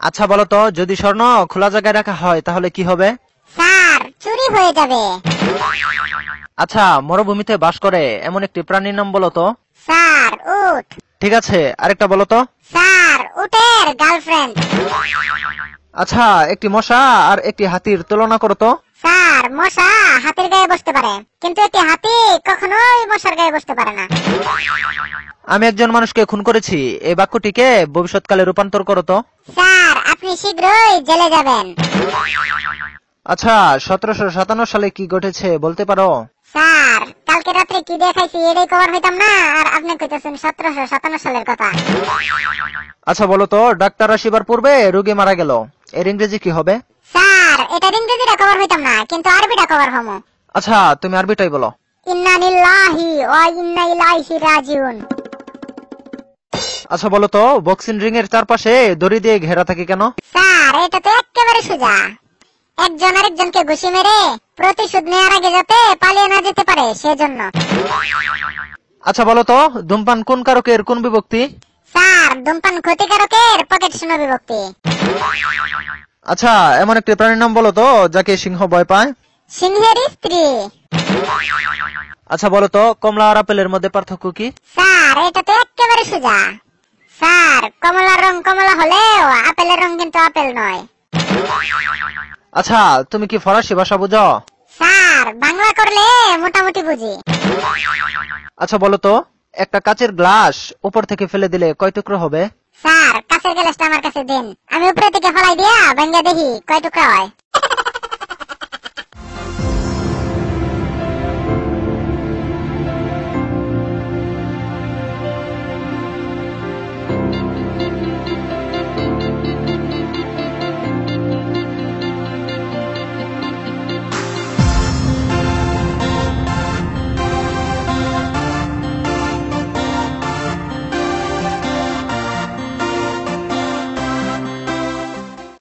আচ্ছা বলো তো যদি স্বর্ণ খোলা জায়গায় রাখা হয় তাহলে কি হবে? স্যার চুরি হয়ে যাবে। আচ্ছা মরুভূমিতে বাস করে এমন একটি প্রাণীর নাম বলো তো স্যার উট। ঠিক আছে আরেকটা বলো তো স্যার উটের গার্লফ্রেন্ড। আচ্ছা একটি মশা আর একটি হাতির তুলনা করো তো স্যার মশা হাতির গায়ে বসতে পারে কিন্তু একটি হাতি কখনোই মশার গায়ে বসতে পারে না। আমি একজন মানুষকে খুন করেছি। এই বাক্যটিকে ভবিষ্যৎকালে রূপান্তর করো তো। স্যার আপনি শীঘ্রই জেলে যাবেন। আচ্ছা সতেরোশো সাতান্ন সালে কি ঘটেছে বলতে পারো? স্যার কালকে রাত্রে কি দেখাইছি এটাই কভার হইতাম না আর আপনি কইতেছেন সতেরোশো সাতান্ন সালের কথা। আচ্ছা বলো তো ডাক্তার আসিবার পূর্বে রোগী মারা গেল। এর ইংরেজি কি হবে? স্যার এটা ইংরেজিটা কভার হইতাম না কিন্তু আরবিটা কভার হমো। আচ্ছা তুমি আরবিটাই বলো। ইন্না নিল্লাহি ওয়া ইন্না ইলাইহি রাজিউন। আচ্ছা বলো তো বক্সিং রিং এর চারপাশে দড়ি দিয়ে ঘেরা থাকে কেন? স্যার এটা তো একেবারে সোজা। একজন আরেকজনকে ঘুষি মেরে প্রতিশোধ নেওয়ার আগে যাতে পালিয়ে না যেতে পারে সেজন্য। আচ্ছা বলো তো ধূমপান কোন কারকের কোন বিভক্তি? স্যার ধূমপান ক্ষতিকারকের পকেট শূন্য বিভক্তি। আচ্ছা এমন একটি প্রাণীর নাম বলো তো যাকে সিংহ ভয় পায়। সিংহের স্ত্রী। আচ্ছা বলো তো কমলা আর আপেলের মধ্যে পার্থক্য কি? স্যার এটা তো একেবারে সোজা। স্যার কমলার রং কমলা হলেও আপেলের রং কিন্তু আপেল নয়। আচ্ছা তুমি কি ফরাসি ভাষা বুঝো? স্যার বাংলা করলে মোটামুটি বুঝি। আচ্ছা বলো তো একটা কাচের গ্লাস উপর থেকে ফেলে দিলে কয় টুকরো হবে? স্যার কাচের গ্লাসটা আমার কাছে দিন। আমি উপরে থেকে ফলাই দিয়া ভাঙ্গা দেখি কয় টুকরা হয়।